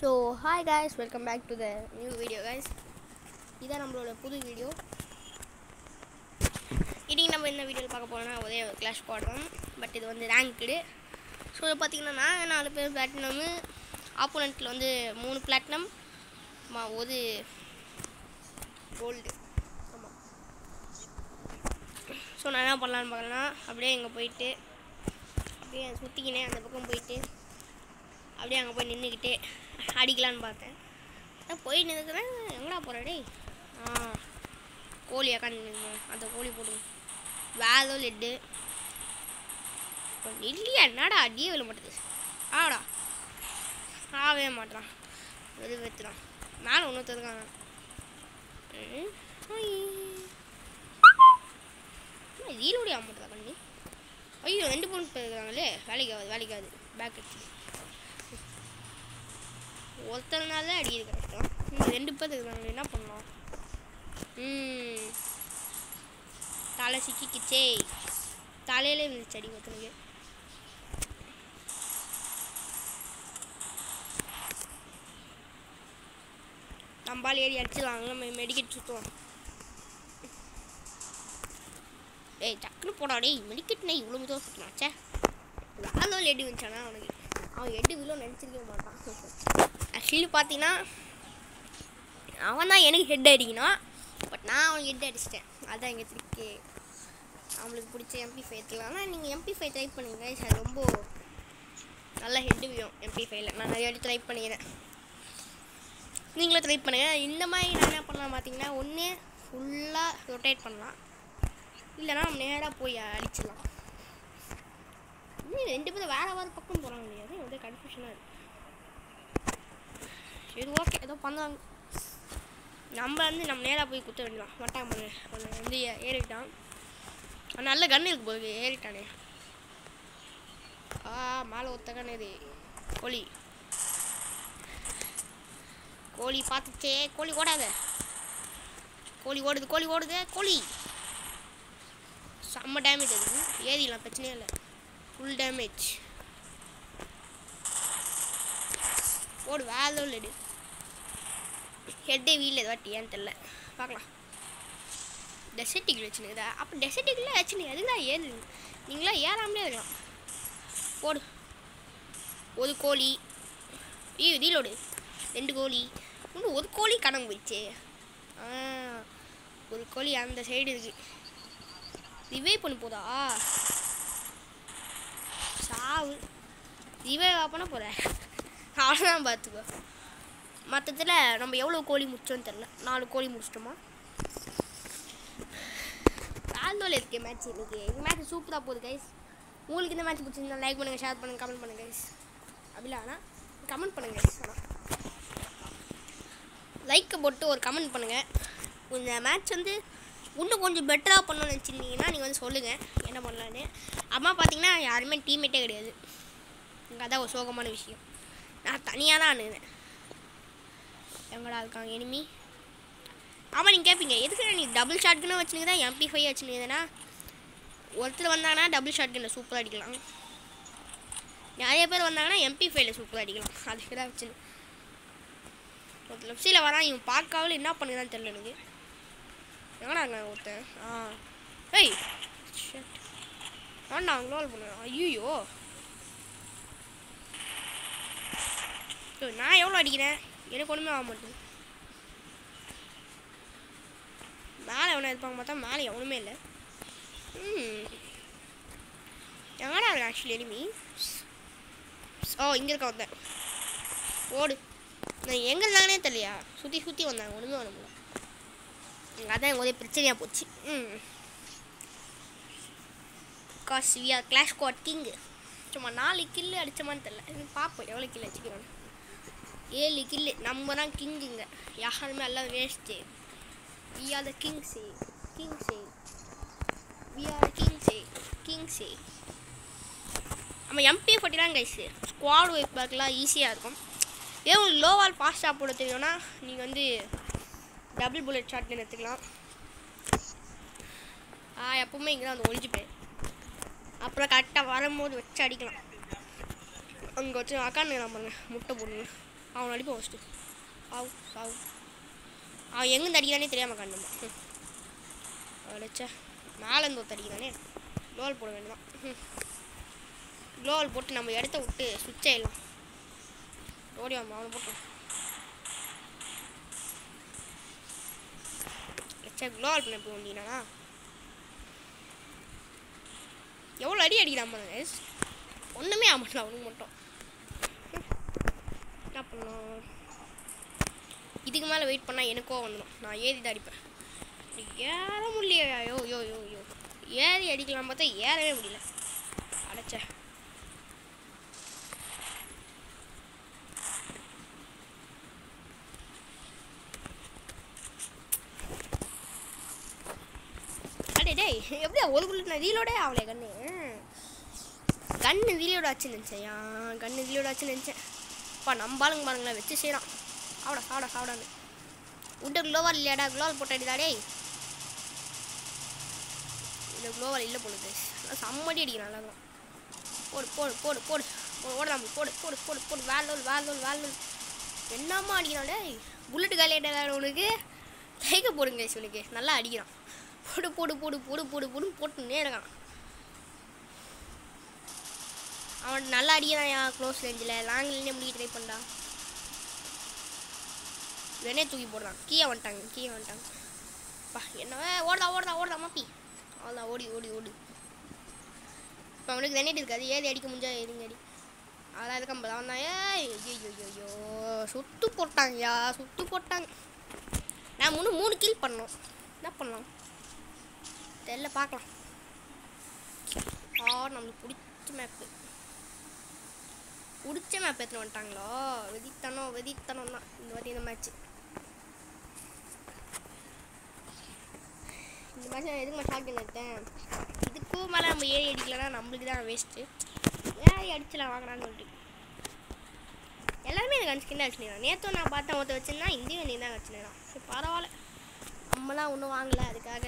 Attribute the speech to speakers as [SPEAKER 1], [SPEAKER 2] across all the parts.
[SPEAKER 1] So hi guys welcome back to the new video guys இதான் நம்மளோட புது video இன்றைக்கி நம்ம என்ன வீடியோவில் பார்க்க போகிறோம்னா ஒரே கிளாஷ் போடுறோம் பட் இது வந்து ரேங்க்டு ஸோ இதை பார்த்தீங்கன்னா நான் நாலு பேர் பிளாட்டினமு ஆப்போனண்ட்டில் வந்து மூணு பிளாட்டினம் ஒரு கோல்டு ஆமாம் ஸோ நான் என்ன பண்ணலான்னு பார்க்கலன்னா அப்படியே இங்கே போயிட்டு அப்படியே சுற்றிக்கினேன் அந்த பக்கம் போயிட்டு அப்படியே அங்கே போய் நின்றுக்கிட்டு அடிக்கலான்னு பார்த்தேன். போய் நின்றுக்கிறேன் எங்கடா போகிற ஆ கோழி உக்காந்து அந்த கோழி போடுங்க வேதோ லெட்டு. இல்லையா என்னடா அடியே விழ மாட்டேது. ஆடா. ஆகவே மாட்டான் வெது வெத்துறான். மேலே ஒன்று தருக்காங்க ஈரோடைய ஆக தான் பண்ணி ஐயோ ரெண்டு பொண்ணு இருக்காங்களே வேலைக்கு ஆகாது வேலைக்கு ஆகுது. பேக் அடிச்சு ஒருத்தனால தான் அடிக்கிறது கரெக்டாக இந்த ரெண்டு பேர் இருக்காங்க. என்ன பண்ணலாம்? ம். தலை சிக்கிக்கிச்சே. தலையிலே இருந்துச்சு அடி ஒருத்தனுக்கு நம்பால் ஏறி அடிச்சிடலாம். நம்ம மெடிக்கெட் சுற்றுவோம் ஏய் டக்குன்னு போடா. டேய் மெடிக்கெட்னா இவ்வளோ மிதம் சுற்றினாச்சே வேலை எடி வந்துச்சானா அவனுக்கு? அவன் எட்டு விழோ நினச்சிருக்க மாட்டான். ஆக்சுவலி பார்த்தீங்கன்னா அவன் தான் எனக்கு ஹெட் அடிக்கணும். பட் நான் அவனுக்கு ஹெட் அடிச்சிட்டேன். அதான் எங்கள் திருக்கே அவங்களுக்கு பிடிச்ச எம்பி ஃபைவ் எடுத்துக்கலாம் ஆனால் நீங்கள் எம்பி ஃபைவ் ட்ரை பண்ணுங்க அது ரொம்ப நல்ல ஹெட் விழும் எம்பி ஃபைவ்ல நான் நிறைய வாட்டி ட்ரை பண்ணிக்கிறேன். நீங்களும் ட்ரை பண்ணுங்கள் இந்த மாதிரி நான் என்ன பண்ணலாம் பார்த்தீங்கன்னா ஒன்று ஃபுல்லாக ரொட்டேட் பண்ணலாம். இல்லைனா நம்ம நேராக போய் அடிச்சிடலாம். இன்னும் ரெண்டு பேரும் வேறு வேறு பக்கம் போகிறாங்க இல்லையா வந்து கன்ஃபியூஷனாக இருக்குது சரி ஓகே ஏதோ பண்ணாங்க. நம்ம வந்து நம்ம நேராக போய் குத்த வேண்டியதான் வட்டாங்க பாருங்க அவன் வந்து ஏறிட்டான். நல்ல கண் இருக்கு போது ஏறிட்டானே. ஆ மேலே ஒத்த கண்ணு இது. கோழி. கோழி பார்த்துச்சே. கோழி ஓடாத. கோழி ஓடுது கோழி ஓடுது. கோழி. செம்ம டேமேஜ் அது. ஏறிடலாம் பிரச்சனையே இல்லை. ஃபுல் டேமேஜ் போடு வேலை இல்லைடு ஹெட்டே வீல் எது வாட்டி ஏன்னு தெரில பார்க்கலாம் டெசர்ட்டிக்கில் வச்சுனுக்குதா அப்போ டெசர்ட்டிக்கில் வச்சுனு அதுதான் ஏறு. நீங்களாம் ஏறாமலே இருக்கலாம். போடு. ஒரு கோழி. ஐயோ ரீலோடு ரெண்டு கோழி. இன்னும் ஒரு கோழி கணக்கு போயிடுச்சு. ஆ ஒரு கோழி அந்த சைடு இருக்கு. ரிவே பண்ண போதா? சாவு. ரிவே பண்ண போகிறேன் அவ்வளோதான் பார்த்துக்கோ மற்றத்தில் நம்ம எவ்வளோ கோழி முடிச்சோன்னு தெரில நாலு கோழி முடிச்சிட்டோமா? ஆல்தோல இருக்கே மேட்ச் இன்னைக்கு. இந்த மேட்ச் சூப்பராக போகுது கைஸ் உங்களுக்கு இந்த மேட்ச் பிடிச்சிருந்தா லைக் பண்ணுங்கள் ஷேர் பண்ணுங்கள் கமெண்ட் பண்ணுங்கள் கைஸ் அப்படிலாம் ஆனால் கமெண்ட் பண்ணுங்கள் கைஸ் ஆனால் லைக்கை போட்டு ஒரு கமெண்ட் பண்ணுங்கள் இந்த மேட்ச் வந்து இன்னும் கொஞ்சம் பெட்டராக பண்ணணும்னு நினச்சிருந்தீங்கன்னா நீங்கள் வந்து சொல்லுங்கள் என்ன பண்ணலான்னு அம்மா பார்த்தீங்கன்னா யாருமே டீம்மேட்டே கிடையாது. இங்கே அதான் ஒரு சோகமான விஷயம். நான் தனியாக தான் அணுகிறேன் எங்கடா இருக்காங்க எனிமி ஆமாம் நீங்கள் கேட்பீங்க எதுக்கு நீ டபுள் ஷாட் வச்சுனுங்க தான் எம்பி ஃபைவ் வச்சுருந்தேன்னா ஒருத்தர் வந்தாங்கன்னா டபுள் ஷாட்கனில் சூப்பராக அடிக்கலாம். நிறைய பேர் வந்தாங்கன்னா எம்பி ஃபைவ்ல சூப்பராக அடிக்கலாம். அதுக்கு தான் வச்சு ஒரு லெஃப்ட் வரான். இவன் பார்க்காவில் என்ன பண்ணுதான்னு தெரியல எனக்கு. எங்கடா இருக்காங்க ஒருத்தன்? ஆ. ஏய் ஆண்டா அவங்களோ பண்ணுவேன் ஐயோ நான் எவ்வளோ அடிக்கிறேன்? எனக்கு ஒன்றுமே ஆக மாட்டேங்குது. மேலே எவனா இருப்பாங்க பார்த்தா மேலே எவனுமே இல்லை. ம். எங்கடா இருக்கு ஆக்சுவலி எனிமி ஓ இங்கே இருக்க வந்தேன். ஓடு. நான் எங்கே இருந்தாங்கன்னே தெரியலையா? சுற்றி சுற்றி வந்தாங்க. ஒன்றுமே வர முடியல. எனக்கு அதான் ஒரே பிரச்சனையாக போச்சு. ம். Cause we are clash quad king சும்மா நாலு கில்லு அடிச்சோமான்னு தெரில பார்ப்போம் எவ்வளோ கில்லு அடிச்சுக்கிறோன்னு ஏழு கில்லு நம்ம தான் கிங்குங்க யாருமே எல்லாம் வேஸ்ட்டு வி ஆர் த கிங்ஸே கிங்ஸே வி ஆர் கிங்ஸே கிங்ஸே நம்ம MP forty guys squad wipe பார்க்கலாம் ஈஸியாக இருக்கும். ஏ உங்களுக்கு லோவால் ஃபாஸ்ட்டாக போட தெரியும்னா நீங்கள் வந்து டபுள் புல்லட் ஷாட் எடுத்துக்கலாம். ஆ எப்பவுமே இங்கே தான் வந்து ஒழிஞ்சுப்பேன் அப்புறம் கரெக்டாக வரும்போது வச்சு அடிக்கலாம். அங்கே வச்சு உக்காந்துக்கலாம் பாருங்க முட்டை போடுங்க அவன் அடிப்பான் ஃபஸ்ட்டு ஆவு சாவு அவன் எங்கேருந்து அடிக்கிறானே தெரியாமல் கண்டுமா அடிச்சா. மேலேருந்து ஒருத்த அடிக்கிறானே. க்ளோவல் போட வேண்டியதான் க்ளோவல் போட்டு நம்ம இடத்த விட்டு சுவிட்ச் ஆகிடலாம் ஓடி வாமா அவனை போட்டு. அடிச்சா க்ளோவல் பண்ண போய் வந்தீங்கன்னா எவ்வளோ அடி அடிக்கிறான் பாருங்க ஒன்றுமே ஆமாட்டா அவனுக்கு மட்டும் ம். என்ன பண்ணலாம் இதுக்கு மேலே வெயிட் பண்ணால் எனக்கோ வந்துடும் நான் ஏறி தான் அடிப்பேன். ஏற முடியலையா. யோ யோ யோ யோ ஏறி அடிக்கலாம் பார்த்தா ஏறவே முடியல. அடைச்ச. அடே டேய் எப்படியா ஒரு புல்லட் நான் ரீலோடே ஆகலையே கண்ணு? கண்ணு ரீலோட ஆச்சுன்னு நினச்சேன். கண்ணு ரீலோட ஆச்சுன்னு நினச்சேன். அப்பா நம்பாளுங்க பாருங்களேன் வச்சு செய்கிறான் சாப்பிட சாப்பிட சாப்பிடான்னு உட்டு க்ளோவால் இல்லையாடா? க்ளோவால் போட்டு அடிதாடே டேய். இந்த க்ளோவர் இல்லை போடுது செம்மடி அடிக்கிறான் நல்லா தான் போடு போடு போடு. போடு ஓடலாம் போடு போடு போடு போடு வேலோல் வேலோல் வேலோல் என்னம்மா அடிக்கிறான் டேய்? புல்லட் காலியாடா உனக்கு? கைக்க போடுங்க உனக்கு. நல்லா அடிக்கிறான். போடு போடு போடு போடு போடு போடு போட்டுன்னே இருக்கான். அவன் நல்லா அடிக்கிறான் க்ளோஸ் ரேஞ்சில் லாங் லைனே முடிக்க ட்ரை பண்ணுறான் வெனே தூக்கி போடுறான். கீழே வந்துட்டாங்க கீழே வந்துட்டாங்க. பா என்ன? ஓடா ஓடா ஓடா மாப்பி. அவ்வளோதான் ஓடி ஓடி ஓடு. இப்போ அவனுக்கு வெனேட் இருக்காது ஏது அடிக்க முடிஞ்சா ஏறிங்க அடி. அதான் இருக்கான் பாரு. அவன் தான் ஏய் ஐயோ ஐயோ சுட்டு போட்டாங்கய்யா சுட்டு போட்டாங்க. நான் மூணு மூணு கில் பண்ணோம். என்ன பண்ணலாம்? தெரியல பார்க்கலாம். ஆ நம்மளுக்கு பிடிச்ச மேப்பு பிடிச்ச மேப் எடுத்துன்னு வந்துட்டாங்களோ? வெதித்தனம் வெதித்தனம் தான் இந்த வாட்டி இந்த மேட்ச்சு இந்த எதுக்கு நான் ஷாக் எடுத்தேன் இதுக்கும் மேலே நம்ம ஏறி அடிக்கலன்னா நம்மளுக்கு தான் வேஸ்ட்டு ஏறி அடிச்சலாம் வாங்கலாம்னு சொல்லிட்டு. எல்லாருமே எனக்கு அடிச்சுக்கிட்டு அடிச்சுனா நேற்றும் நான் பார்த்தேன் ஒருத்த வச்சுருந்தா இந்தியும் நீ தான் வச்சுனா சரி பரவாயில்ல. நம்மளாம் ஒன்றும் வாங்கலை அதுக்காக.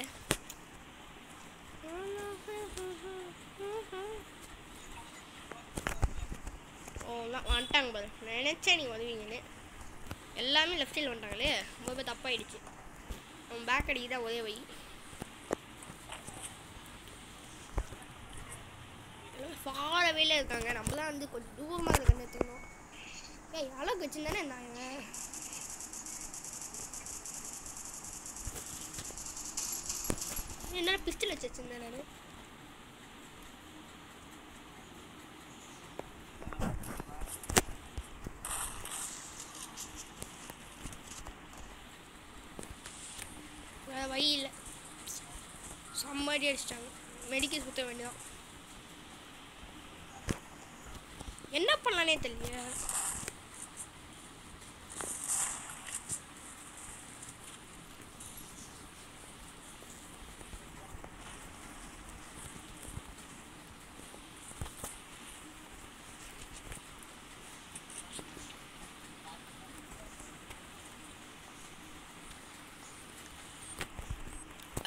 [SPEAKER 1] ஓ வந்துட்டாங்க பாரு. நினச்சேன் நீங்கள் வருவீங்கன்னு எல்லாமே லெஃப்ட் சைடில் வந்துட்டாங்களே. ரொம்ப தப்பாயிடுச்சு. அவன் பேக் அடிக்கு தான் உதவி வை இருக்காங்க. நம்மளாம் வந்து கொஞ்சம் தூரமாக இருக்க நிறுத்தணும். ஏய் அழகு வச்சுருந்தானே இருந்தாங்க என்ன பிஸ்டல் வச்சு வச்சுருந்தேன் நான்? வழியில் வழி இல்லை. செம்மடி அடிச்சிட்டாங்க. மெடிக்கல் சுற்ற வேண்டியதான் என்ன பண்ணலானே தெரியல.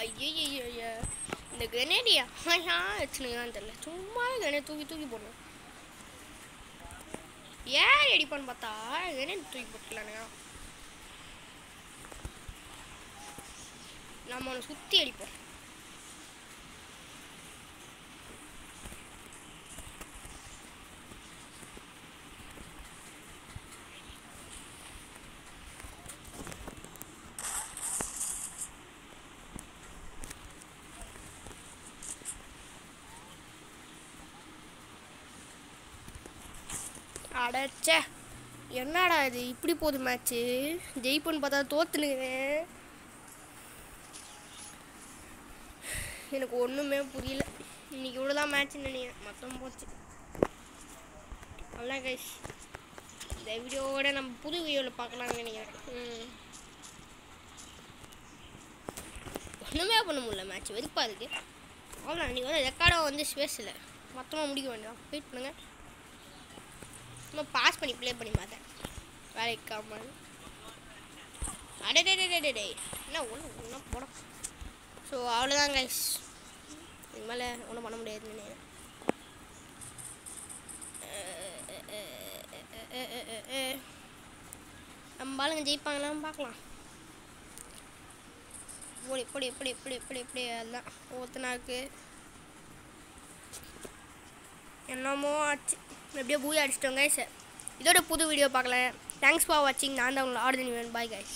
[SPEAKER 1] ஐயய்யய்ய இந்த கிரனேடியா ஆஹா வச்சுனுங்கன்னு தெரியல சும்மா கிரனே தூக்கி தூக்கி போடணும். ஏன் அடிப்பான்னு பார்த்தா என்ன தூக்கி போட்டுலானுங்க நம்ம அவனை சுற்றி அடிப்போம். அடைச்சே. என்னடா இது? இப்படி போகுது மேட்ச்சு ஜெயிப்போன்னு பார்த்தா தோத்துனுக்கிறேன் எனக்கு ஒன்றுமே புரியல. இன்னைக்கு இவ்வளோதான் மேட்ச்னு நினைக்கிறேன். மொத்தம் போச்சு. அவ்வளோதான் கைஸ் இந்த வீடியோவோட நம்ம புது வீடியோவில் பார்க்கலாம்னு நினைக்கிறேன். ஒன்றுமே பண்ண முடியல மேட்ச் வெறுப்பாக இருக்குது அவ்வளோ நீங்கள் வந்து ரெக்கார்டாக வந்து ஸ்பேஸில் இல்லை மொத்தமாக முடிக்க வேண்டாம் வெயிட் பண்ணுங்கள் சும்மா பாஸ் பண்ணி ப்ளே பண்ணி பார்த்தேன். வேலைக்கு காமல் அடே டே டே டே டே என்ன ஒன்று ஒன்றா போட. ஸோ அவ்வளோதாங்க கைஸ் இதுக்கு மேலே ஒன்றும் பண்ண முடியாதுன்னு நினைக்கிறேன். நம்ம ஆளுங்க ஜெயிப்பாங்களான்னு பார்க்கலாம். இப்படி இப்படி இப்படி இப்படி இப்படி இப்படி அதுதான் ஒவ்வொருத்தனாக்கு என்னமோ ஆச்சு. எப்படியோ பூயா அடிச்சிட்டோங்க இதோட புது வீடியோ பார்க்கல தேங்க்ஸ் ஃபார் வாட்சிங் நான் தான் உங்களை ஆர்டர் பாய் கைஸ்